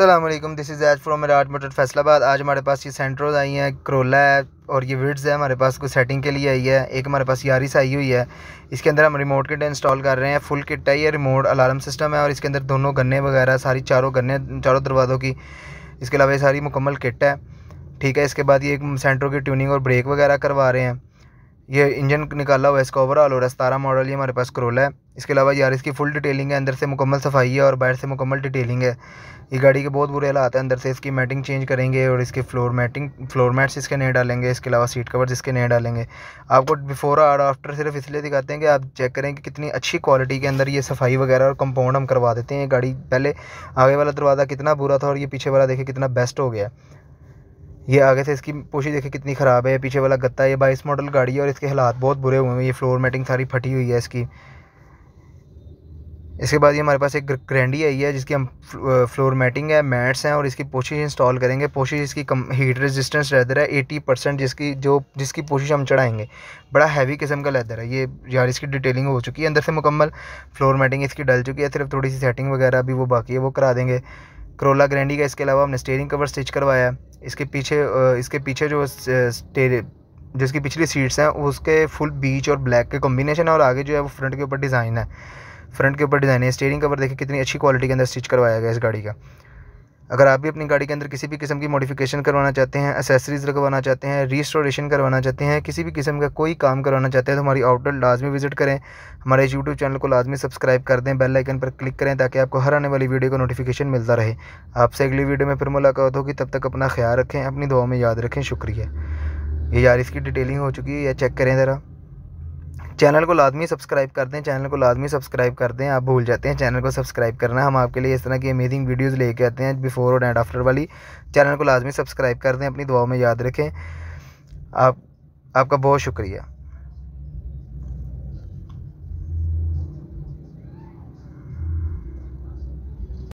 Allam this is एज from मेराट motor Faisalabad आज हमारे पास ये सेंट्रोज आई हैं करोला है और ये विड्स है। हमारे पास कुछ सेटिंग के लिए आई है। एक हमारे पास यारिस आई हुई है। इसके अंदर हम रिमोट किट इंस्टॉल कर रहे हैं। फुल किट है ये रिमोट अलार्म सिस्टम है और इसके अंदर दोनों गन्ने वगैरह, सारी चारों गन्ने, चारों दरवाज़ों की, इसके अलावा ये सारी मुकम्मल किट है। ठीक है, इसके बाद ये एक सेंट्रो की ट्यूनिंग और ब्रेक वगैरह करवा रहे हैं। ये इंजन निकाला हुआ है, इसका ओवरऑल और सतारह मॉडल ये हमारे पास करोला है। इसके अलावा यार इसकी फुल डिटेलिंग है, अंदर से मुकम्मल सफ़ाई है और बाहर से मुकम्मल डिटेलिंग है। ये गाड़ी के बहुत बुरे हालात हैं, अंदर से इसकी मैटिंग चेंज करेंगे और इसके फ्लोर मैटिंग फ्लोर मैट्स इसके नए डालेंगे, इसके अलावा सीट कवर्स इसके नए डालेंगे। आपको बिफोर और आफ्टर सिर्फ़ इसलिए दिखाते हैं कि आप चेक करें कि कितनी अच्छी क्वालिटी के अंदर ये सफ़ाई वगैरह और कंपाउंड हम करवा देते हैं। ये गाड़ी पहले आगे वाला दरवाज़ा कितना बुरा था और ये पीछे वाला देखे कितना बेस्ट हो गया। ये आगे से इसकी पोशी देखे कितनी ख़राब है पीछे वाला गत्ता, ये बाईस मॉडल गाड़ी है और इसके हालात बहुत बुरे हुए हैं। ये फ्लोर मैटिंग सारी फटी हुई है इसकी। इसके बाद ये हमारे पास एक ग्रैंडी आई है, जिसकी हम फ्लोर मैटिंग है मैट्स हैं और इसकी पोशिश इंस्टॉल करेंगे। पोशिश इसकी कम हीट रेजिस्टेंस लेदर है एटी परसेंट जिसकी, जो, जिसकी पोशिश हम चढ़ाएँगे। बड़ा हैवी किस्म का लेदर है। ये यार इसकी डिटेलिंग हो चुकी है। अंदर से मुकम्मल फ्लोर मैटिंग इसकी डल चुकी है। सिर्फ़ थोड़ी सी सेटिंग वगैरह अभी वो बाकी है, वो करा देंगे। करोला ग्रैंडी का इसके अलावा हमने स्टेयरिंग कवर स्टिच करवाया इसके पीछे इसके पीछे जो जिसकी पिछली सीट्स हैं, उसके फुल बीच और ब्लैक के कॉम्बिनेशन है और आगे जो है वो फ्रंट के ऊपर डिज़ाइन है। फ्रंट के ऊपर डिज़ाइन है। स्टेयरिंग कवर देखिए, कितनी अच्छी क्वालिटी के अंदर स्टिच करवाया गया इस गाड़ी का। अगर आप भी अपनी गाड़ी के अंदर किसी भी किस्म की मॉडिफिकेशन करवाना चाहते हैं एसेसरीज लगवाना चाहते हैं रिस्टोरेशन करवाना चाहते हैं, किसी भी किस्म का कोई काम करवाना चाहते हैं तो हमारी आउटलेट लाजमी विज़िट करें। हमारे यूट्यूब चैनल को लाजमी सब्सक्राइब कर दें बेल आइकन पर क्लिक करें, ताकि आपको हर आने वाली वीडियो का नोटिफिकेशन मिलता रहे। आपसे अगली वीडियो में फिर मुलाकात होगी। तब तक अपना ख्याल रखें, अपनी दुआ में याद रखें। शुक्रिया। ये यार इसकी डिटेलिंग हो चुकी है, या चेक करें ज़रा। चैनल को लाजमी सब्सक्राइब कर दें, चैनल को लाजमी सब्सक्राइब कर दें। आप भूल जाते हैं चैनल को सब्सक्राइब करना। हम आपके लिए इस तरह की अमेजिंग वीडियोस लेके आते हैं बिफोर और एंड आफ्टर वाली। चैनल को लाजमी सब्सक्राइब कर दें, अपनी दुआओं में याद रखें। आप, आपका बहुत शुक्रिया।